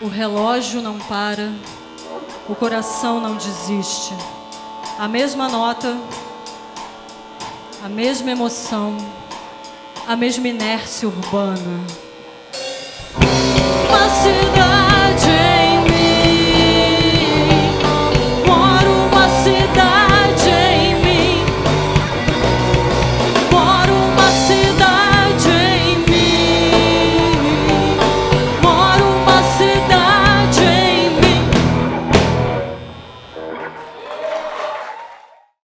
O relógio não para, o coração não desiste. A mesma nota, a mesma emoção, a mesma inércia urbana. Mas